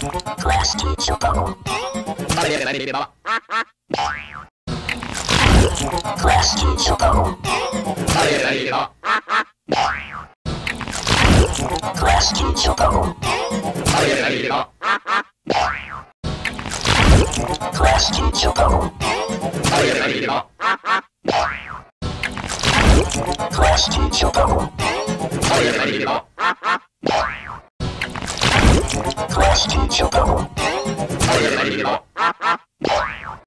Class teacher bubble. Class teacher bubble. Class teacher bubble. Class していちゃったろ。